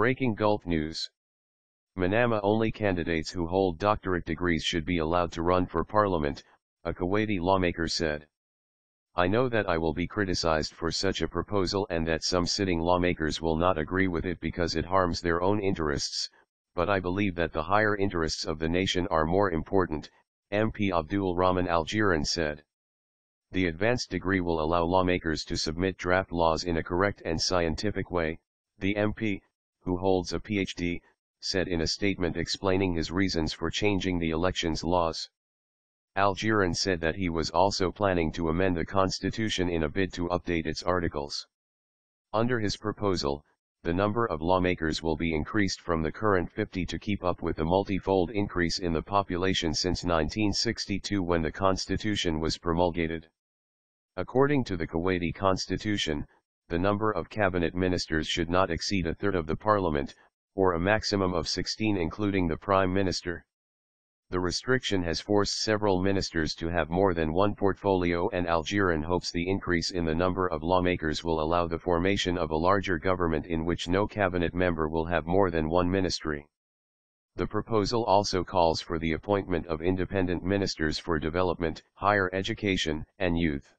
Breaking Gulf News. Manama only candidates who hold doctorate degrees should be allowed to run for parliament, a Kuwaiti lawmaker said. I know that I will be criticized for such a proposal and that some sitting lawmakers will not agree with it because it harms their own interests, but I believe that the higher interests of the nation are more important, MP Abdul Rahman Al-Jiran said. The advanced degree will allow lawmakers to submit draft laws in a correct and scientific way, the MP, who holds a PhD, said in a statement explaining his reasons for changing the elections laws. Al-Jiran said that he was also planning to amend the constitution in a bid to update its articles. Under his proposal, the number of lawmakers will be increased from the current 50 to keep up with the multifold increase in the population since 1962 when the constitution was promulgated. According to the Kuwaiti constitution, the number of cabinet ministers should not exceed a third of the parliament, or a maximum of 16 including the prime minister. The restriction has forced several ministers to have more than one portfolio and Al-Jiran hopes the increase in the number of lawmakers will allow the formation of a larger government in which no cabinet member will have more than one ministry. The proposal also calls for the appointment of independent ministers for development, higher education, and youth.